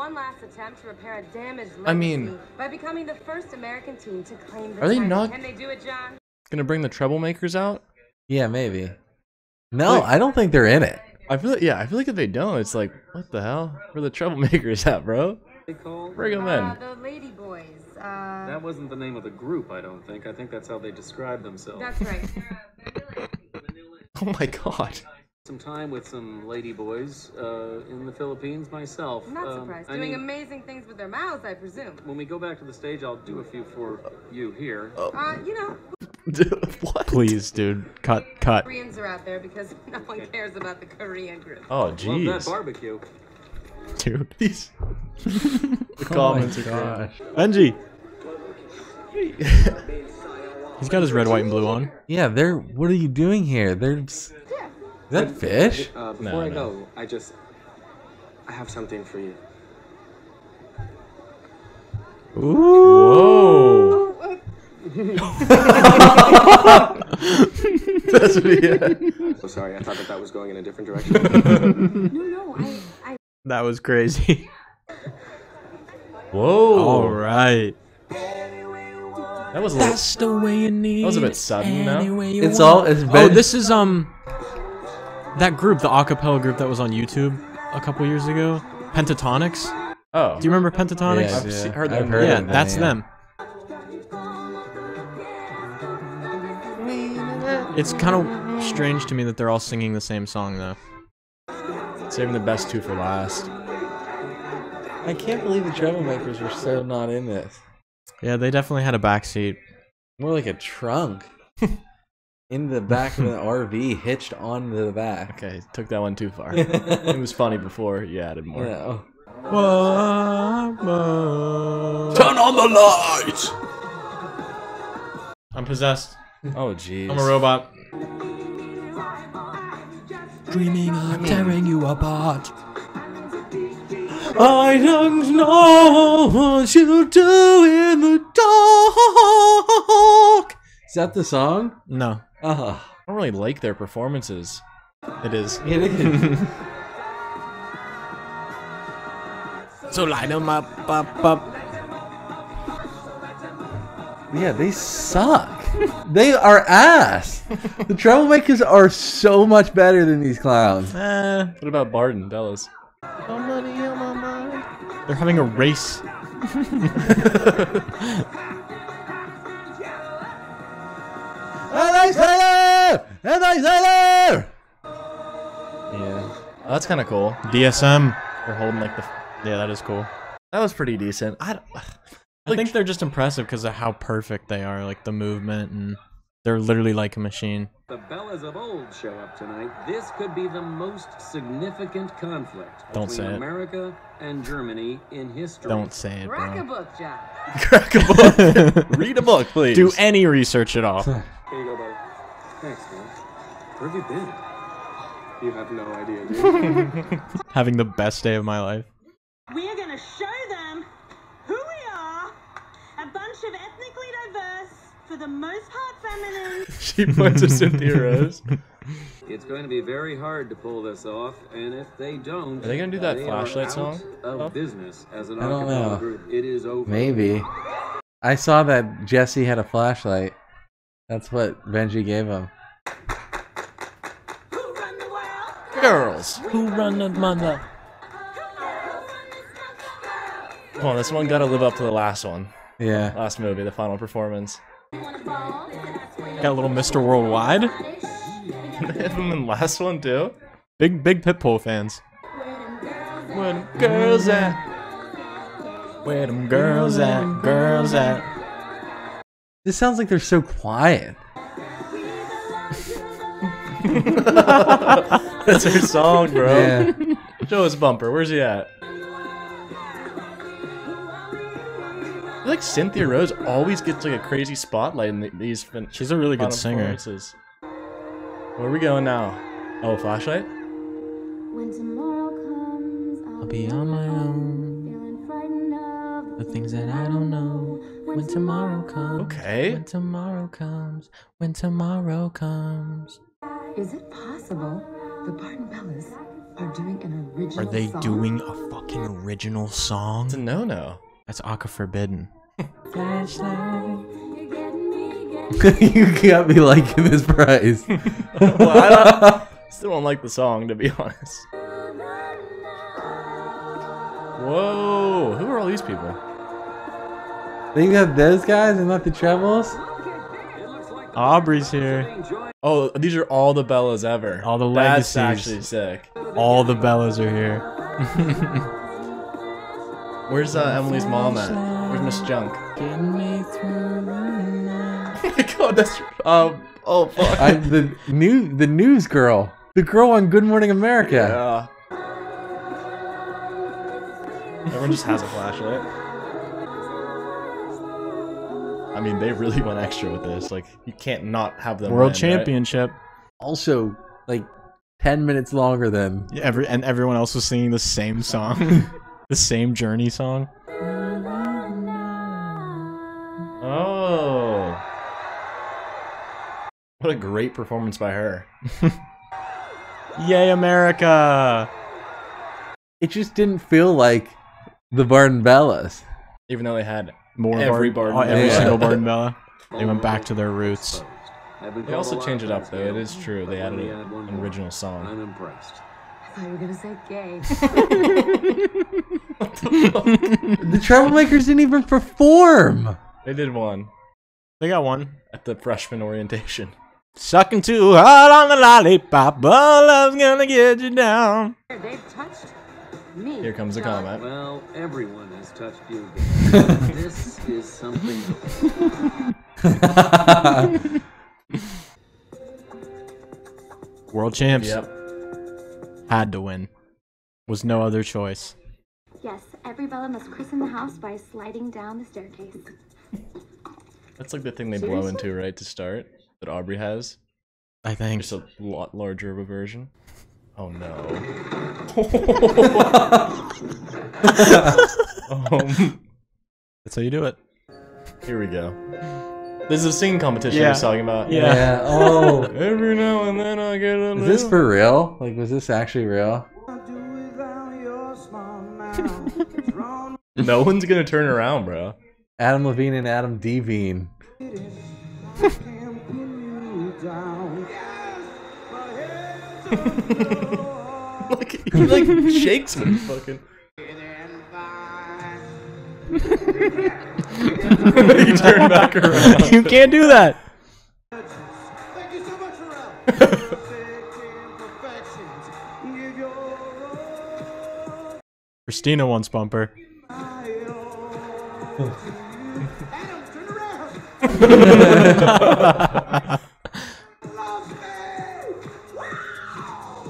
One last attempt to repair a damaged legacy I mean- by becoming the first American team to claim the Are they title. not- Can they do it, John? Gonna bring the Treblemakers out? Yeah, maybe. No, Like- I don't think they're in it. I feel like, yeah, I feel like if they don't, it's like, what the hell? Where the Treblemakers at, bro? They called? Bring them Uh, in. the Lady Boys. Uh, That wasn't the name of the group, I don't think. I think that's how they described themselves. that's right. Oh my god. Some time with some lady boys uh, in the Philippines myself. Not Um, surprised. I Doing mean, amazing things with their mouths, I presume. when we go back to the stage, I'll do a few for you here. Uh, you know, what? Please, dude. Cut, cut. Koreans are out there because no one cares about the Korean group. Oh, Love that barbecue. Dude. These. the Oh comments are gosh. Benji! He's got his red, white, and blue on. Yeah, they're. What are you doing here? They're. Is that fish? Uh, before No, I no. go, I just. I have something for you. Whoa. That's what he had. Oh, sorry, I thought that that was going in a different direction. No, no, I, I. That was crazy. Whoa. All right. That was a little. That's the way you need. That was a bit sudden, no? any way you It's want. all. Oh, this is um that group, the acapella group that was on YouTube a couple years ago, Pentatonix. Oh. Do you remember Pentatonix? Yeah, I've yeah. se- heard I've heard yeah, them, that's yeah. them. It's kind of strange to me that they're all singing the same song though. Saving the best two for last. I can't believe the Treblemakers were so not in this. Yeah, they definitely had a backseat. More like a trunk. in the back of an RV, hitched on the back. Okay, took that one too far. it was funny before you added more. Yeah. Turn on the lights! I'm possessed. Oh, jeez. I'm a robot. Dreaming of tearing you apart. I don't know what you do in the dark. Is that the song? No, Uh, I don't really like their performances. it is. it is. So light them up, up, up. Yeah, they suck. they are ass. The Treblemakers are so much better than these clowns. Eh, What about Barden, Bellas? they're having a race. And I sailor! And I sailor! Yeah. Oh, that's kind of cool. DSM. They're holding like the. Yeah, that is cool. That was pretty decent. I, don't- I think they're just impressive because of how perfect they are, like the movement, and they're literally like a machine. The Bellas of old show up tonight. This could be the most significant conflict Don't between say it. America and Germany in history. Don't say it, Crack a bro. book, John. Crack a book. Read a book, please. Do any research at all. Here you go, buddy. Thanks, man. Where have you been? You have no idea, dude. Having the best day of my life. We are going to show them who we are. A bunch of ethnically diverse, for the most part feminine. She points to Cynthia Rose. It's going to be very hard to pull this off, and if they don't, Are they gonna do that flashlight are song? Of business as an I don't know. group, it is over. Maybe. I saw that Jesse had a flashlight. That's what Benji gave him. Girls. Who run the mother? Come on, this one gotta live up to the last one. Yeah. Last movie, the final performance. Got a little Mr. Worldwide. They have the last one too. Big, big Pitbull fans. When girls at. Where them girls at? Girls at? This sounds like they're so quiet. That's her song, bro. Yeah. Show us Bumper. Where's he at? Feel like Cynthia Rose always gets like a crazy spotlight in these. Fin- She's a really good singer. performances. Where are we going now? Oh, flashlight. When tomorrow comes, I'll, I'll be on my own. feeling frightened of The things that I don't know. When tomorrow comes. Okay. When tomorrow comes. When tomorrow comes. Is it possible the Barden Bellas are doing an Are they song? doing a fucking original song? It's a no-no. That's Aca Forbidden. Flashlight. you got me liking this prize. well, I don't, still don't like the song, to be honest. Whoa, who are all these people? They got those guys and not the trebles? Aubrey's here. Oh, these are all the Bellas ever. All the legacies. That's actually sick. All the Bellas are here. Where's uh, Emily's mom at? Where's Miss Junk? Getting me through the night. Oh god, that's um. Oh fuck. I, the new the news girl. The girl on Good Morning America. Yeah. Everyone just has a flashlight. I mean, they really went extra with this. Like, you can't not have them. World win, right? Championship. Also, like ten minutes longer than Yeah, Every and everyone else was singing the same song, the same Journey song. What a great performance by her. Yay, America! it just didn't feel like the Barden Bellas. Even though they had More Every Barden, Barden oh, every Bella. single Barden Bella. They went back to their roots. They also changed it up though. It is true. They added an original song. I'm impressed. I thought you were gonna say gay. The Treblemakers didn't even perform. They did one They got one. at the freshman orientation. Sucking too hard on the lollipop, all love's gonna get you down. They've touched me. Here comes a comment. Well, everyone has touched you. this is something. World champs Yep. had to win. Was no other choice. Yes, every Bella must christen the house by sliding down the staircase. That's like the thing they blow into, right, to start? That Aubrey has. I think. Just a lot larger of a version. Oh no. um, That's how you do it. here we go. This is a singing competition Yeah. I was talking about. Yeah. Oh. Every now and then I get a Is this for real? Like, was this actually real? no one's gonna turn around, bro. Adam Levine and Adam Devine. like he like shakes when he fucking. you turn back around. you can't do that. Christina wants bumper.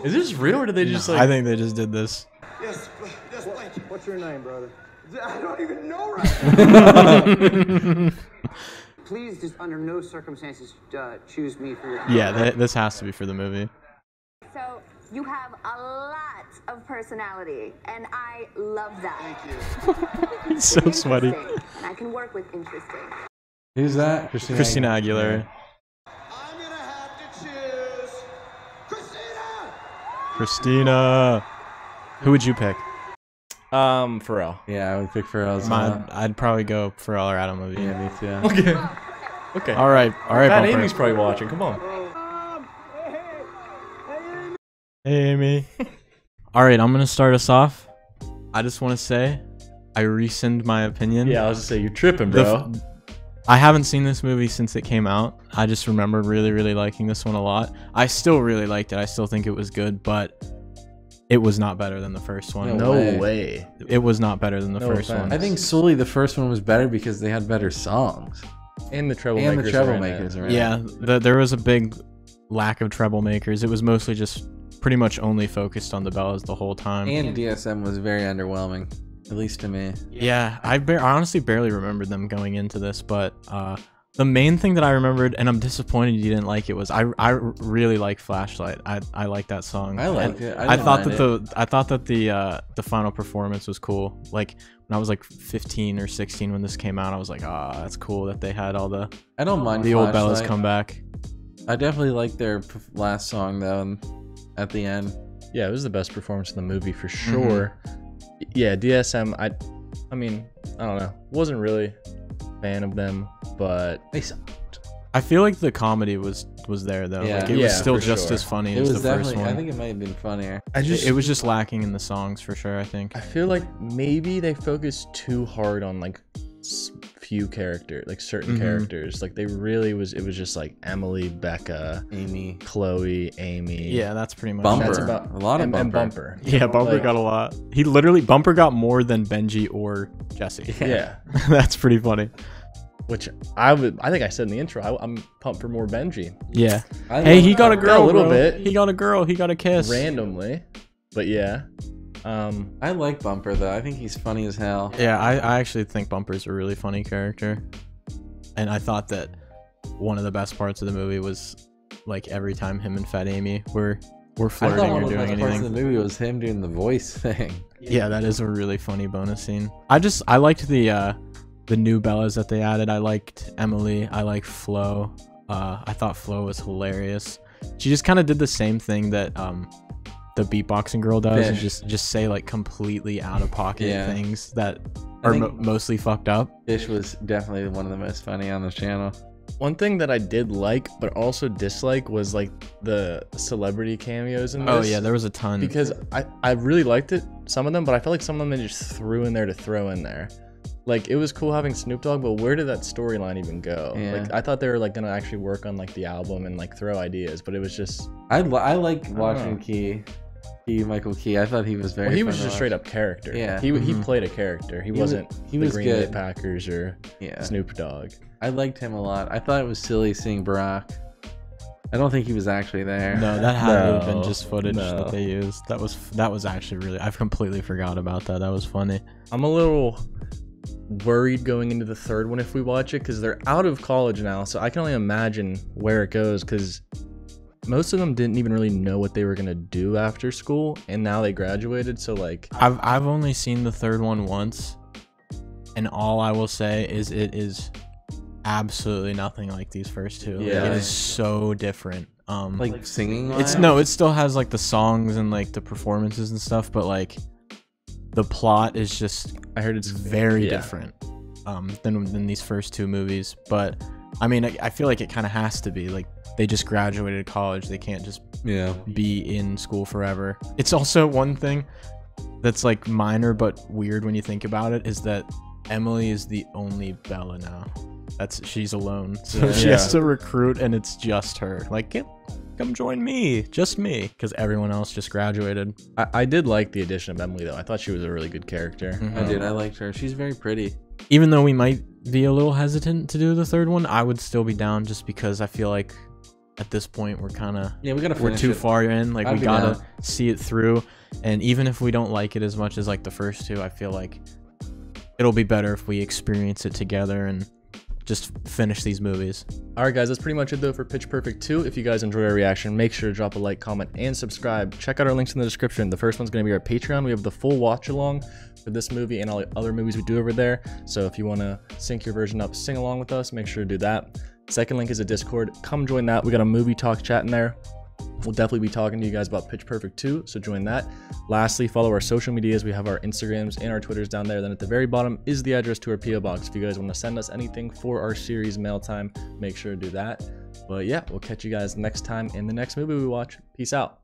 Is this real or did they just like? I think they just did this. Yes, yes, Blake. What's your name, brother? I don't even know right now. Please, just under no circumstances, uh, choose me for your. Yeah, th- this has to be for the movie. So you have a lot of personality, and I love that. Thank you. He's so sweaty. And I can work with interesting. Who's that? Christina, Christina Aguilera. Christina. Who would you pick? Um, Pharrell. Yeah, I would pick Pharrell. as Mine, well. I'd probably go Pharrell or Adam Levine. Yeah, me too. Okay. Okay. All right, all right. Fat Bumper. Amy's probably watching. Come on. Hey, Amy. all right, I'm gonna start us off. I just want to say, I rescind my opinion. Yeah, I was just say you're tripping, bro. f- I haven't seen this movie since it came out. I just remember really, really liking this one a lot. I still really liked it. I still think it was good, but it was not better than the first one. No way. It was not better than the No first one. I think solely the first one was better because they had better songs. And the Treblemakers. And the are in Treblemakers it. are in it. Yeah, the, there was a big lack of Treblemakers. It was mostly just pretty much only focused on the Bellas the whole time. And DSM was very underwhelming, at least to me. Yeah, I, bar- I honestly barely remembered them going into this, but uh, the main thing that I remembered, and I'm disappointed you didn't like it, was I I really like Flashlight. I I like that song. I liked And it. I I, didn't thought mind that the I thought that the uh, the final performance was cool. Like when I was like 15 or 16 when this came out, I was like, ah, that's cool that they had all the I don't mind the old Bellas Flashlight. come back. I definitely like their p- last song though, at the end. Yeah, it was the best performance in the movie for Mm-hmm. Sure. Yeah, DSM. I, I mean, I don't know. Wasn't really a fan of them, but they I feel like the comedy was was there though. Yeah. Like it Yeah, was still just sure. as funny It as was the first one. I think it might have been funnier. I just it, it was just lacking in the songs for sure. I think. I feel like maybe they focused too hard on like s- few character, like certain Mhm. characters. Like they really was. It was just like Emily, Becca, Amy, Chloe, Amy. Yeah, that's pretty much. Bumper. That's about A lot of and, and Bumper. bumper. Yeah, Bumper Like- got a lot. He literally Bumper got more than Benji or Jesse. Yeah. that's pretty funny. Which I would. I think I said in the intro. I, I'm pumped for more Benji. Yeah. I hey, he got a girl. a little bro. bit. He got a girl. He got a kiss. randomly, but yeah. Um, I like Bumper though. I think he's funny as hell. Yeah, I, I actually think Bumper's a really funny character, and I thought that one of the best parts of the movie was like every time him and Fat Amy were were flirting I flirting thought one or of the doing best parts of the movie was him doing the voice thing. Yeah, that is a really funny bonus scene. I just I liked the uh the new Bellas that they added. I liked Emily. I like Flo. Uh, I thought Flo was hilarious. She just kind of did the same thing that um the beatboxing girl does, and just just say like completely out of pocket Yeah. things that are mo- mostly fucked up. Fish was definitely one of the most funny on the channel. one thing that I did like, but also dislike, was like the celebrity cameos in oh, this. Oh yeah, there was a ton. because I, I really liked it some of them but i felt like some of them they just threw in there to throw in there like it was cool having snoop dogg but where did that storyline even go Yeah. like i thought they were like gonna actually work on like the album and like throw ideas but it was just I li- I like watching know. Key, Key Michael Key. I thought he was very. well, he fun was just watch. straight up character Yeah. he, he Mhm. played a character he, He wasn't he the was green bay good. packers or Yeah. snoop dogg I liked him a lot. I thought it was silly seeing Barack. I don't think he was actually there. no, that had to have been just footage no. that they used. That was that was actually really. I've completely forgot about that. That was funny. i'm a little worried going into the third one if we watch it because they're out of college now so i can only imagine where it goes because most of them didn't even really know what they were gonna do after school and now they graduated so like I've I've only seen the third one once, and all I will say is it is absolutely nothing like these first two. Like, Yeah. it is so different. Um, Like singing. it's no, it still has like the songs and like the performances and stuff, but like the plot is just I heard it's very yeah. different um, than than these first two movies. But I mean, I, I feel like it kind of has to be like they just graduated college. They can't just Yeah. be in school forever. It's also one thing that's like minor but weird when you think about it is that Emily is the only Bella now. That's she's alone, so she has to recruit, and it's just her. Like, "Get- come join me, just me, because everyone else just graduated. I, I did like the addition of Emily though. I thought she was a really good character. Mhm. I did. I liked her. She's very pretty. Even though we might be a little hesitant to do the third one, I would still be down just because I feel like at this point we're kind of Yeah, we gotta we're too it. far in. Like I'd we gotta down. see it through, and even if we don't like it as much as like the first two, I feel like it'll be better if we experience it together and just finish these movies. All right, guys, that's pretty much it though for Pitch Perfect 2. If you guys enjoy our reaction, make sure to drop a like, comment, and subscribe. Check out our links in the description. The first one's going to be our Patreon. We have the full watch along for this movie and all the other movies we do over there. So if you want to sync your version up, sing along with us, make sure to do that. Second link is a Discord. Come join that. We got a movie talk chat in there. We'll definitely be talking to you guys about Pitch Perfect too, so join that. Lastly, follow our social medias. We have our Instagrams and our Twitters down there. Then at the very bottom is the address to our PO box. If you guys want to send us anything for our series mail time, make sure to do that. But yeah, we'll catch you guys next time in the next movie we watch. Peace out.